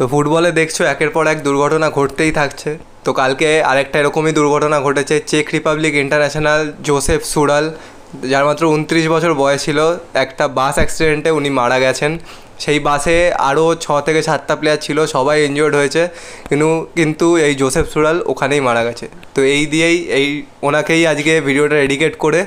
তো ফুটবলে দেখছ, একের পর এক দুর্ঘটনা ঘটতেই থাকছে। তো কালকে আরেকটা এরকমই দুর্ঘটনা ঘটেছে, চেক রিপাবলিক ইন্টারন্যাশনাল জোসেফ সুরাল যার মাত্র উনত্রিশ বছর বয়স ছিল, একটা বাস অ্যাক্সিডেন্টে উনি মারা গেছেন। সেই বাসে আরও ছ থেকে সাতটা প্লেয়ার ছিল, সবাই ইনজিওর্ড হয়েছে, কিন্তু কিন্তু এই জোসেফ সুরাল ওখানেই মারা গেছে। তো এই দিয়েই, এই ওনাকেই আজকে ভিডিওটা ডেডিকেট করে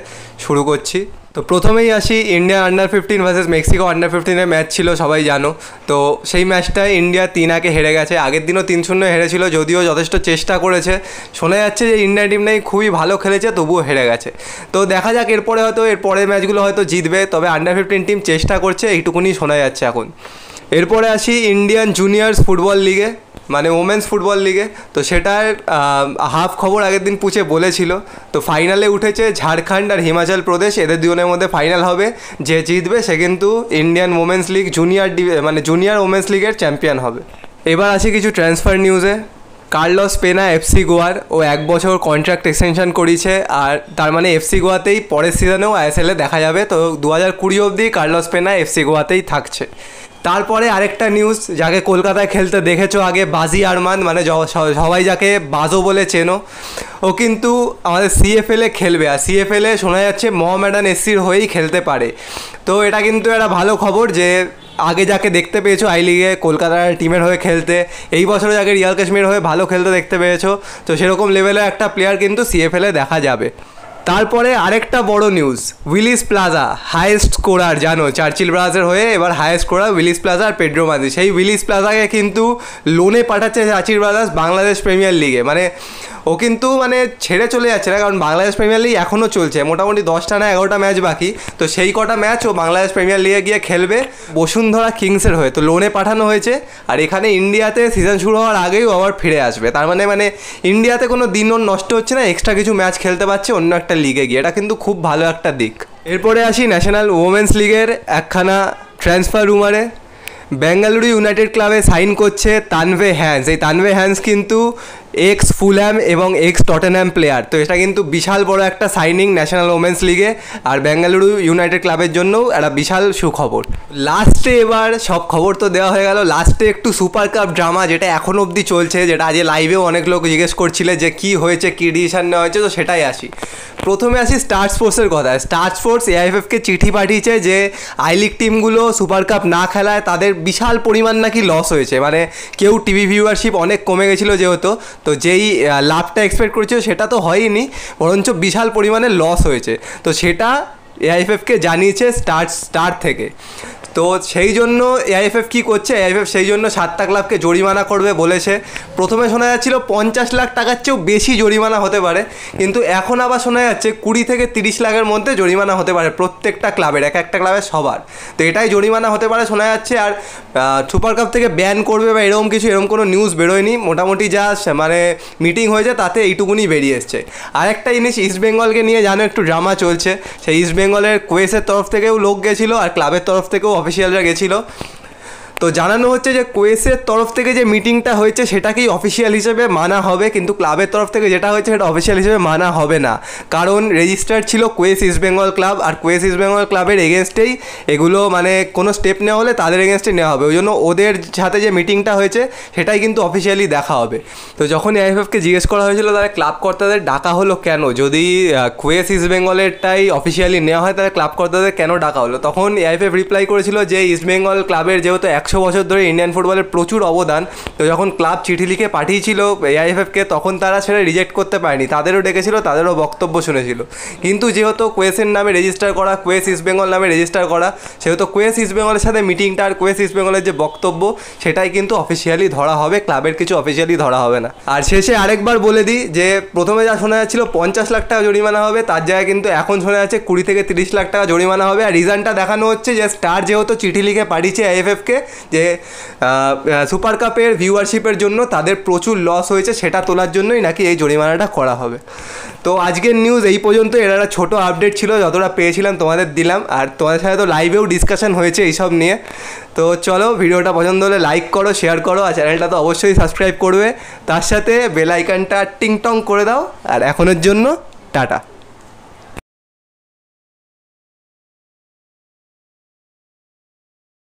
শুরু করছি। তো প্রথমেই আসি India under fifteen versus Mexico under ফিফটিনের match ছিল, সবাই জানো। তো সেই ম্যাচটায় ইন্ডিয়া তিন আগে হেরে গেছে। আগের দিনও তিন শূন্য হেরেছিল, যদিও যথেষ্ট চেষ্টা করেছে। শোনা যাচ্ছে যে ইন্ডিয়া টিম নেই, খুবই ভালো খেলেছে, তবুও হেরে গেছে। তো দেখা যাক, এরপরে হয়তো এর পরের ম্যাচগুলো হয়তো জিতবে, তবে আন্ডার ফিফটিন টিম চেষ্টা করছে, এইটুকুনি শোনা যাচ্ছে এখন। এরপরে আসি ইন্ডিয়ান জুনিয়র্স ফুটবল লিগে। মানে ওমেন্স ফুটবল লিগে তো সেটার হাফ খবর আগের দিন পুছে বলেছিল। তো ফাইনালে উঠেছে ঝাড়খণ্ড আর হিমাচল প্রদেশ, এদের দুজনের মধ্যে ফাইনাল হবে। যে জিতবে, সে কিন্তু ইন্ডিয়ান ওমেন্স লিগ জুনিয়র মানে জুনিয়র ওমেন্স লিগের চ্যাম্পিয়ন হবে। এবার আসি কিছু ট্রান্সফার নিউজে কার্লস পেনা এফসি গোয়ার, ও এক বছর কন্ট্রাক্ট এক্সটেনশন করেছে আর তার মানে এফসি গোয়াতেই পরের সিজনেও আইএসএলে দেখা যাবে। তো দু হাজার কুড়ি অবধি কার্লস পেনা এফসি গোয়াতেই থাকছে। তারপরে আরেকটা নিউজ যাকে কলকাতায় খেলতে দেখেছ আগে, বাজি আরমান মানে সবাই যাকে বাজো বলে চেনো, ও কিন্তু আমাদের সিএফএলে খেলবে, আর সিএফএলে শোনা যাচ্ছে মহামেডান এসসির হয়েই খেলতে পারে। তো এটা কিন্তু একটা ভালো খবর যে, আগে যাকে দেখতে পেয়েছ আই লিগে কলকাতার টিমের হয়ে খেলতে, এই বছরে যাকে রিয়াল কাশ্মীর হয়ে ভালো খেলতে দেখতে পেয়েছ, তো সেরকম লেভেলের একটা প্লেয়ার কিন্তু সিএফএলে দেখা যাবে। তারপরে আরেকটা বড় news Willis Plaza highest scorer জানো? চার্চিল ব্রাজার হয়ে এবার হায়েস্ট স্কোরার উইলিস প্লাজা আর পেড্রো মাদি সেই উইলিস প্লাজাকে কিন্তু লোনে পাঠাচ্ছে চার্চিল ব্রাদার্স বাংলাদেশ প্রিমিয়ার লিগে মানে ও কিন্তু মানে ছেড়ে চলে যাচ্ছে না, কারণ বাংলাদেশ প্রিমিয়ার লিগ এখনও চলছে। মোটামুটি দশটা না এগারোটা ম্যাচ বাকি। তো সেই কটা ম্যাচ ও বাংলাদেশ প্রিমিয়ার লিগে গিয়ে খেলবে বসুন্ধরা কিংসের হয়ে। তো লোনে পাঠানো হয়েছে। আর এখানে ইন্ডিয়াতে সিজন শুরু হওয়ার আগেই আবার ফিরে আসবে। তার মানে মানে ইন্ডিয়াতে কোনো দিন নষ্ট হচ্ছে না এক্সট্রা কিছু ম্যাচ খেলতে পারছে, অন্য একটা লিগে গিয়ে, এটা কিন্তু খুব ভালো একটা দিক। এরপরে আসি ন্যাশনাল ওমেন্স লিগের একখানা ট্রান্সফার রুমারে বেঙ্গালুরু ইউনাইটেড ক্লাবে সাইন করছে তানভে হ্যান্স এই তানভে হ্যান্স কিন্তু এক্স ফুলহ্যাম এবং এক্স টটেনহ্যাম প্লেয়ার তো এটা কিন্তু বিশাল বড় একটা সাইনিং ন্যাশনাল ওমেন্স লিগে আর বেঙ্গালুরু ইউনাইটেড ক্লাবের জন্যও একটা বিশাল সুখবর। লাস্টে এবার সব খবর তো দেওয়া হয়ে গেল। লাস্টে একটু সুপার কাপ ড্রামা যেটা এখন অবধি চলছে, যেটা আজ লাইভেও অনেক লোক জিজ্ঞেস করছিলে যে কি হয়েছে, কী ডিসিশন নেওয়া হয়েছে, তো সেটাই আসি। প্রথমে আসি স্টার স্পোর্টসের কথা স্টার স্পোর্টস এআইএফএফকে চিঠি পাঠিয়েছে যে আই লিগ টিমগুলো সুপার কাপ না খেলায় তাদের বিশাল পরিমাণ নাকি লস হয়েছে। মানে কেউ টিভি ভিউয়ারশিপ অনেক কমে গেছিল যেহেতু, তো যেই লাভটা এক্সপেক্ট করেছিল সেটা তো হয়নি, বরঞ্চ বিশাল পরিমাণে লস হয়েছে। তো সেটা এআইএফএফকে জানিয়েছে স্টার স্টার থেকে। তো সেই জন্য এআইএফএফ কী করছে? এআইএফএফ সেই জন্য সাতটা ক্লাবকে জরিমানা করবে বলেছে। প্রথমে শোনা যাচ্ছিল পঞ্চাশ লাখ টাকার চেয়েও বেশি জরিমানা হতে পারে। কিন্তু এখন আবার শোনা যাচ্ছে কুড়ি থেকে তিরিশ লাখের মধ্যে জরিমানা হতে পারে প্রত্যেকটা ক্লাবের, এক একটা ক্লাবের সবার। তো এটাই জরিমানা হতে পারে শোনা যাচ্ছে। আর সুপার কাপ থেকে ব্যান করবে বা এরকম কিছু, এরকম কোনো নিউজ বেরোয়নি। মোটামুটি যা মানে মিটিং হয়েছে তাতে এইটুকুনি বেরিয়ে এসছে। আর একটা জিনিস ইস্ট বেঙ্গলকে নিয়ে জানো, একটু ড্রামা চলছে। সেই ইস্ট বেঙ্গলের কোয়েসের তরফ থেকেও লোক গেছিল আর ক্লাবের তরফ থেকেও অফিসিয়ালরা গেছিল তো জানানো হচ্ছে যে কোয়েসের তরফ থেকে যে মিটিংটা হয়েছে সেটাকেই অফিসিয়াল হিসেবে মানা হবে, কিন্তু ক্লাবের তরফ থেকে যেটা হয়েছে সেটা অফিসিয়াল হিসেবে মানা হবে না। কারণ রেজিস্টার ছিল কোয়েস ইস্ট বেঙ্গল ক্লাব, আর কোয়েস ইস্ট বেঙ্গল ক্লাবের এগেনস্টেই এগুলো মানে কোনো স্টেপ নেওয়া হলে তাদের এগেনস্টে নেওয়া হবে। ওই জন্য ওদের সাথে যে মিটিংটা হয়েছে সেটাই কিন্তু অফিসিয়ালি দেখা হবে। তো যখন এআইএফএফকে জিজ্ঞেস করা হয়েছিল তাহলে ক্লাব কর্তাদের ডাকা হলো কেন? যদি কোয়েস ইস্ট বেঙ্গলেরটাই অফিসিয়ালি নেওয়া হয়, তাহলে ক্লাব কর্তাদের কেন ডাকা হলো? তখন এআইএফএফ রিপ্লাই করেছিল যে ইস্ট বেঙ্গল ক্লাবের যেহেতু একশো একশো বছর ধরে ইন্ডিয়ান ফুটবলের প্রচুর অবদান। তো যখন ক্লাব চিঠি লিখে পাঠিয়েছিল এআইএফএফকে তখন তারা সেটা রিজেক্ট করতে পারেনি। তাদেরও ডেকেছিল, তাদেরও বক্তব্য শুনেছিল। কিন্তু যেহেতু কোয়েসের নামে রেজিস্টার করা কোয়েস ইস্ট বেঙ্গল নামে রেজিস্টার করা, সেহেতু কোয়েস ইস্ট বেঙ্গলের সাথে মিটিংটা আর কোয়েস ইস্ট বেঙ্গলের যে বক্তব্য, সেটাই কিন্তু অফিসিয়ালি ধরা হবে। ক্লাবের কিছু অফিসিয়ালি ধরা হবে না। আর শেষে আরেকবার বলে দিই যে, প্রথমে যা শোনা যাচ্ছিল, পঞ্চাশ লাখ টাকা জরিমানা হবে। তার জায়গায় কিন্তু এখন শোনা যাচ্ছে কুড়ি থেকে তিরিশ লাখ টাকা জরিমানা হবে। আর রিজনটা দেখানো হচ্ছে যে স্টার যেহেতু চিঠি লিখে পাঠিয়েছে আইএফএফকে যে সুপার কাপের ভিউয়ারশিপের জন্য তাদের প্রচুর লস হয়েছে, সেটা তোলার জন্যই নাকি এই জরিমানাটা করা হবে। তো আজকের নিউজ এই পর্যন্ত, এর একটা ছোটো আপডেট ছিল, যতটা পেয়েছিলাম তোমাদের দিলাম। আর তোমাদের সাথে তো লাইভেও ডিসকাশন হয়েছে এইসব নিয়ে। তো চলো, ভিডিওটা পছন্দ হলে লাইক করো শেয়ার করো, আর চ্যানেলটা তো অবশ্যই সাবস্ক্রাইব করবে। তার সাথে বেল আইকনটা টিংটং করে দাও। আর এখনের জন্য, টাটা।